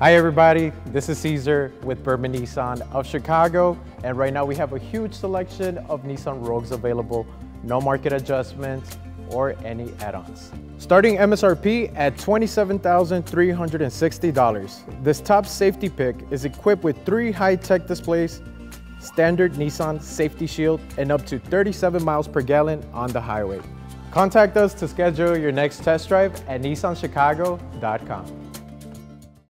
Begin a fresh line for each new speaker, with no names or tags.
Hi everybody, this is Caesar with Berman Nissan of Chicago and right now we have a huge selection of Nissan Rogues available, no market adjustments or any add-ons. Starting MSRP at $27,360. This top safety pick is equipped with three high-tech displays, standard Nissan safety shield, and up to 37 miles per gallon on the highway. Contact us to schedule your next test drive at nissanchicago.com.